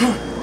哼